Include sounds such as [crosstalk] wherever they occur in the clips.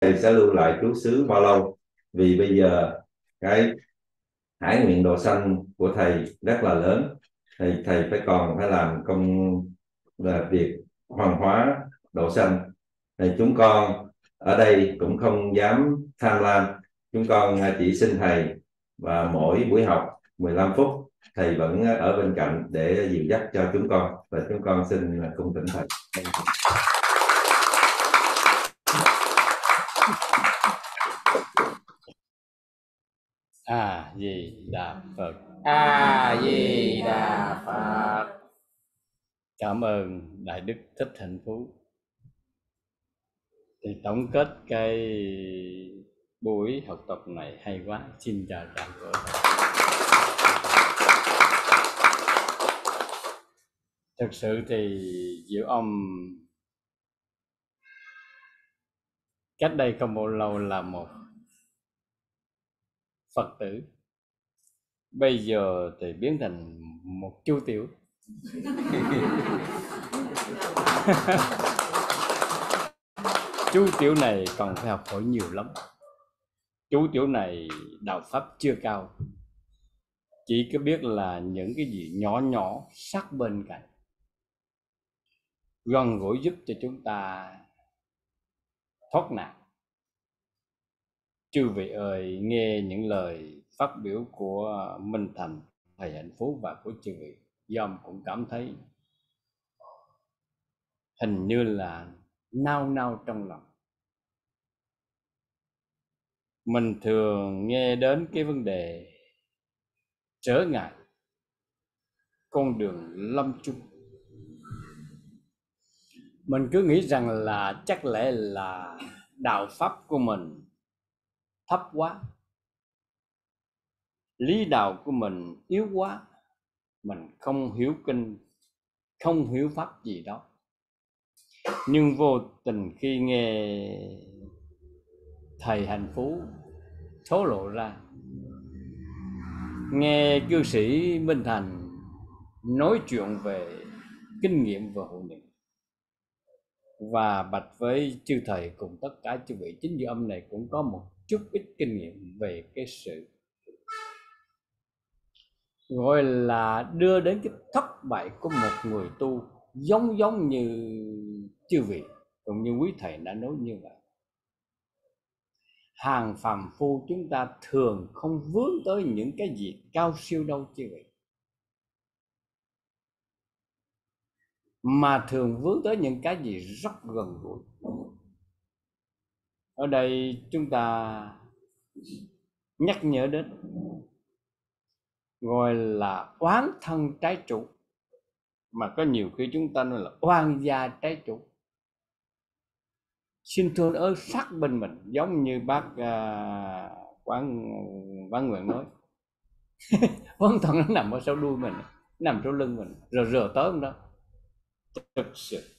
thầy sẽ lưu lại trú xứ bao lâu. Vì bây giờ cái hải nguyện độ sanh của thầy rất là lớn. Thầy thầy phải còn phải làm công là việc hoàng hóa độ sanh thì chúng con ở đây cũng không dám tham lam. Chúng con à, chỉ xin thầy và mỗi buổi học 15 phút, thầy vẫn ở bên cạnh để dìu dắt cho chúng con. Và chúng con xin cung thỉnh thầy a di đà phật. A di đà phật. Cảm ơn đại đức thích hạnh phú thì tổng kết cái buổi học tập này hay quá. Xin chào tạm gửi thực sự thì diệu ông cách đây không bao lâu là một phật tử bây giờ thì biến thành một chu tiểu. [laughs] Chú tiểu này còn phải học hỏi nhiều lắm. Chú tiểu này đạo pháp chưa cao. Chỉ có biết là những cái gì nhỏ nhỏ sát bên cạnh. Gần gũi giúp cho chúng ta thoát nạn. Chư vị ơi, nghe những lời phát biểu của à, minh thành, thầy hạnh phúc và của chư vị. Dòm cũng cảm thấy hình như là nao nao trong lòng. Mình thường nghe đến cái vấn đề trở ngại con đường lâm chung. Mình cứ nghĩ rằng là chắc lẽ là đạo pháp của mình thấp quá lý đạo của mình yếu quá, mình không hiểu kinh, không hiểu pháp gì đó. Nhưng vô tình khi nghe thầy hạnh phú thố lộ ra, nghe cư sĩ minh thành nói chuyện về kinh nghiệm và hội niệm. Và bạch với chư thầy cùng tất cả chư vị, chính như âm này cũng có một chút ít kinh nghiệm về cái sự gọi là đưa đến cái thất bại của một người tu giống giống như chư vị, cũng như quý thầy đã nói như vậy. Hàng phàm phu chúng ta thường không vướng tới những cái gì cao siêu đâu, chư vị. Mà thường vướng tới những cái gì rất gần gũi. Ở đây chúng ta nhắc nhở đến gọi là oán thân trái chủ. Mà có nhiều khi chúng ta nói là oan gia trái chủ. Xin thương ơn sát bên mình giống như bác uh, quán quán nguyện nói. [laughs] Quán thân nó nằm ở sau đuôi mình nằm sau lưng mình rồi rờ tới không đó. Thực sự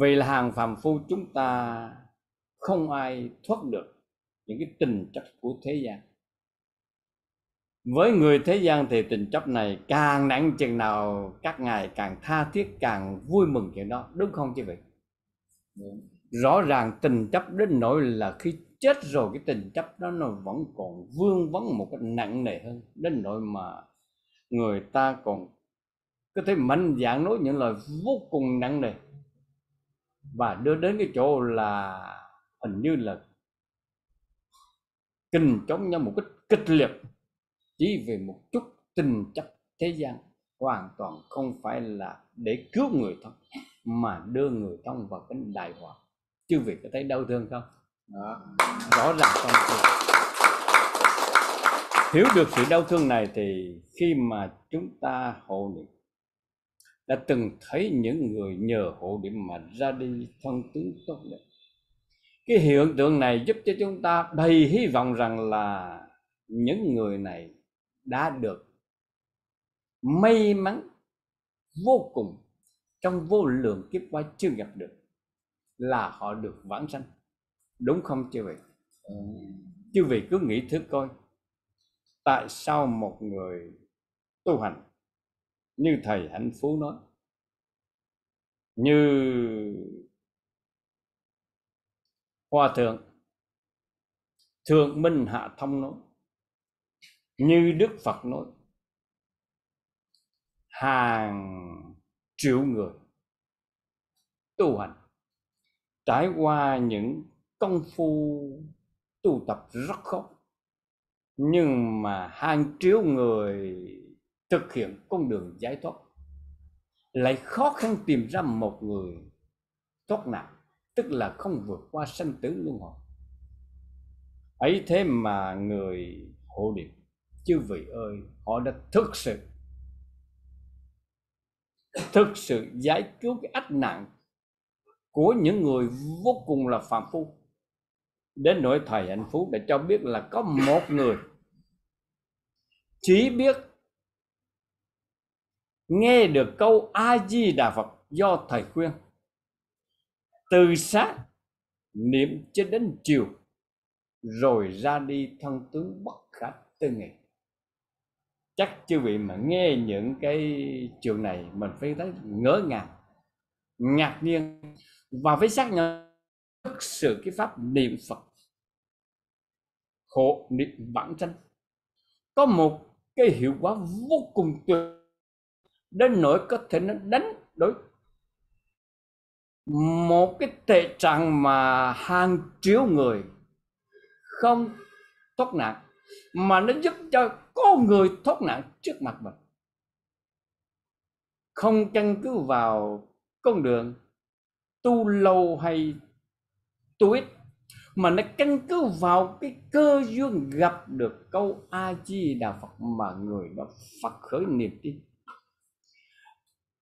vì là hàng phàm phu chúng ta không ai thoát được những cái tình chất của thế gian với người thế gian thì tình chấp này càng nặng chừng nào các ngài càng tha thiết càng vui mừng chuyện đó đúng không chị vị? Rõ ràng tình chấp đến nỗi là khi chết rồi cái tình chấp đó nó vẫn còn vương vấn một cách nặng nề hơn đến nỗi mà người ta còn có thể mạnh dạng nói những lời vô cùng nặng nề. Và đưa đến cái chỗ là hình như là kinh chống nhau một cách kịch liệt chỉ vì một chút tình chấp thế gian hoàn toàn không phải là để cứu người thân mà đưa người thân vào cái đại họa chư vị có thấy đau thương không? Đó. rõ ràng trong thương hiểu được sự đau thương này thì khi mà chúng ta hộ niệm đã từng thấy những người nhờ hộ niệm mà ra đi thân tướng tốt đẹp. Cái hiện tượng này giúp cho chúng ta đầy hy vọng rằng là những người này đã được may mắn vô cùng trong vô lượng kiếp qua chưa gặp được là họ được vãng sanh đúng không chư vị ừ. chư vị cứ nghĩ thử coi tại sao một người tu hành như thầy hạnh phú nói như hòa thượng thượng minh hạ thông nói như đức phật nói, hàng triệu người tu hành, trải qua những công phu tu tập rất khó nhưng mà hàng triệu người thực hiện con đường giải thoát, lại khó khăn tìm ra một người thoát nạn, tức là không vượt qua sanh tử luân hồi. Ấy thế mà người hộ niệm chư vị ơi, họ đã thực sự thực sự giải cứu cái ách nạn của những người vô cùng là phạm phu. Đến nỗi thầy hạnh phú đã cho biết là có một người chỉ biết nghe được câu a di đà phật do thầy khuyên. Từ sáng niệm cho đến chiều, rồi ra đi thân tướng bất khả tư nghị chắc chư vị mà nghe những cái trường này, mình phải thấy ngỡ ngàng, ngạc nhiên. Và phải xác nhận thực sự cái pháp niệm phật, hộ niệm bản chân có một cái hiệu quả vô cùng tuyệt đến nỗi có thể nó đánh đối một cái tệ trạng mà hàng triệu người không thoát nạn mà nó giúp cho có người thoát nạn trước mặt mình. Không căn cứ vào con đường tu lâu hay tu ít, mà nó căn cứ vào cái cơ duyên gặp được câu a di đà phật mà người đó phát khởi niềm tin.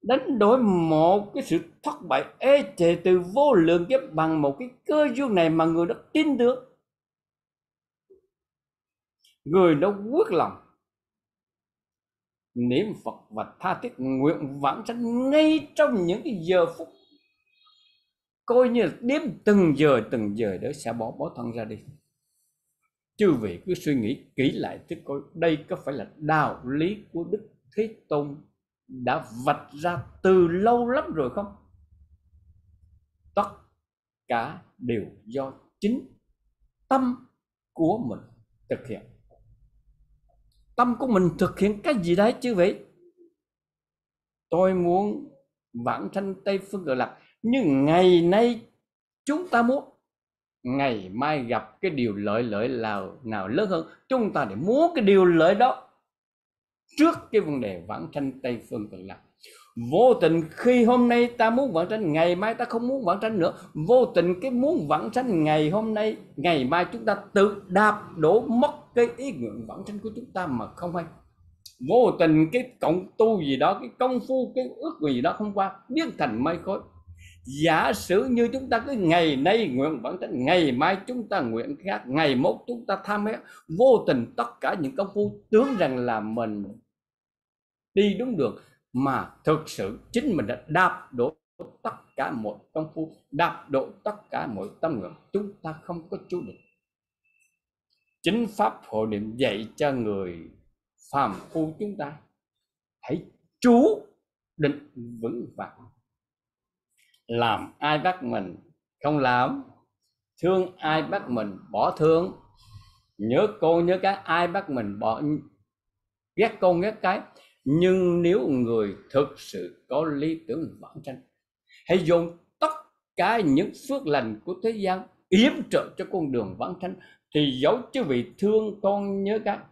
Đánh đổi một cái sự thất bại ê chề từ vô lượng kiếp bằng một cái cơ duyên này mà người đó tin được người đó quyết lòng. Niệm Phật và tha thiết nguyện vãng sanh ngay trong những cái giờ phút coi như là đếm từng giờ từng giờ đó sẽ bỏ bỏ thân ra đi. Chư vị cứ suy nghĩ kỹ lại tức coi đây có phải là đạo lý của đức thế tôn đã vạch ra từ lâu lắm rồi không? Tất cả đều do chính tâm của mình thực hiện tâm của mình thực hiện cái gì đấy chứ vậy tôi muốn vãng sanh tây phương cực lạc. Nhưng ngày nay chúng ta muốn, ngày mai gặp cái điều lợi lợi nào nào lớn hơn, chúng ta để muốn cái điều lợi đó trước cái vấn đề vãng sanh tây phương cực lạc vô tình khi hôm nay ta muốn vãng sanh, ngày mai ta không muốn vãng sanh nữa. Vô tình cái muốn vãng sanh ngày hôm nay, ngày mai chúng ta tự đạp đổ mất cái ý nguyện vãng sanh của chúng ta mà không hay. Vô tình cái cộng tu gì đó, cái công phu, cái ước nguyện gì đó không qua, biến thành mây khói. Giả sử như chúng ta cứ ngày nay nguyện vãng sanh, ngày mai chúng ta nguyện khác, ngày mốt chúng ta tham hết vô tình tất cả những công phu tướng rằng là mình đi đúng đường mà thực sự chính mình đã đạp đổ tất cả mọi công phu, đạp đổ tất cả mọi tâm nguyện, chúng ta không có chú định chính pháp hộ niệm dạy cho người phàm phu chúng ta, hãy chú định vững vàng. Làm ai bắt mình không làm, thương ai bắt mình bỏ thương. Nhớ cô nhớ cái ai bắt mình bỏ, ghét cô ghét cái nhưng nếu người thực sự có lý tưởng bản sanh, hãy dùng tất cả những phước lành của thế gian yếm trợ cho con đường vãng sanh, thì dẫu chứ vị thương con nhớ các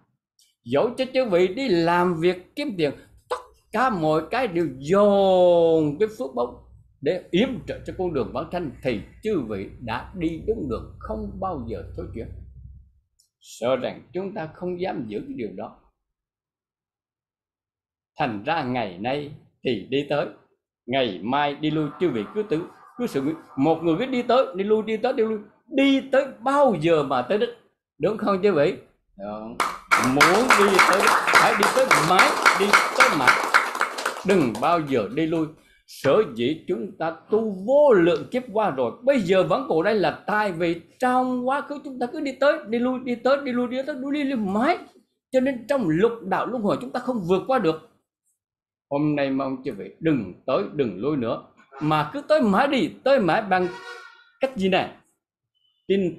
dẫu cho chứ vị đi làm việc kiếm tiền, tất cả mọi cái đều dồn cái phước báu để yếm trợ cho con đường vãng sanh, thì chư vị đã đi đúng đường, không bao giờ thối chuyển. Sợ rằng chúng ta không dám giữ cái điều đó thành ra ngày nay thì đi tới. Ngày mai đi lui chư vị cứ tử cứ sự một người cứ đi tới đi lui đi tới đi lui. Đi tới bao giờ mà tới đích? Đúng không chứ vị? Đúng. muốn đi tới phải đi tới mãi đi tới mãi đừng bao giờ đi lui. Sở dĩ chúng ta tu vô lượng kiếp qua rồi bây giờ vẫn còn đây là tai vì trong quá khứ chúng ta cứ đi tới đi lui đi tới đi lui đi tới đi lui, đi lui mãi. Cho nên trong lục đạo luân hồi chúng ta không vượt qua được hôm nay mong chư vị đừng tới, đừng lui nữa. Mà cứ tới mãi đi, tới mãi bằng cách gì này? Tin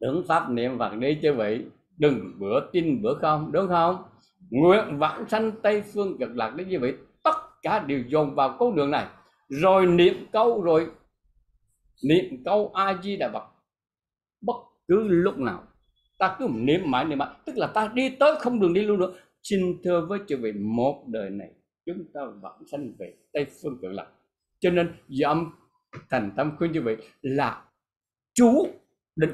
tưởng pháp niệm phật đi chư vị đừng bữa tin bữa không, đúng không? Nguyện vãng sanh tây phương cực lạc đấy như vị tất cả đều dồn vào con đường này. Rồi niệm câu rồi, niệm câu a di đà phật bất cứ lúc nào, ta cứ niệm mãi niệm mãi. Tức là ta đi tới không đường đi luôn nữa. Xin thưa với chư vị, một đời này chúng ta vẫn sanh về tây phương cực lạc cho nên dám thành tâm khuyên như vậy là chú định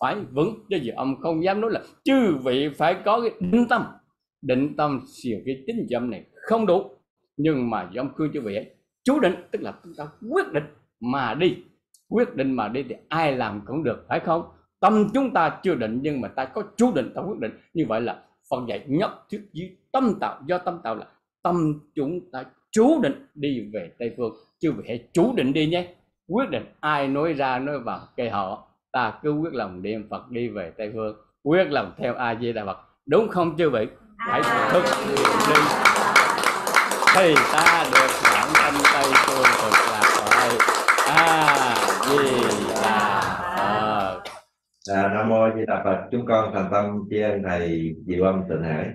phải vững. Cho gì ông không dám nói là chư vị phải có cái định tâm. Định tâm xìa cái tính dâm này không đủ. Nhưng mà dâm khuyên chư vị ấy, chú định, tức là chúng ta quyết định mà đi. Quyết định mà đi thì ai làm cũng được, phải không? Tâm chúng ta chưa định nhưng mà ta có chú định, ta quyết định. Như vậy là Phật dạy nhất thiết dưới tâm tạo. Do tâm tạo là tâm chúng ta chú định đi về Tây phương. Chứ vị hãy chú định đi nhé. Quyết định ai nói ra nói vào cây họ ta cứ quyết lòng niệm Phật đi về Tây phương. Quyết lòng theo A Di Đà Phật. Đúng không chư vị? Hãy thực hiện đi. Thì ta được bản thân Tây phương cực lạc rồi A Di Đà Phật. À, nam mô di đà phật. Chúng con thành tâm tri ân thầy diệu âm tịnh hải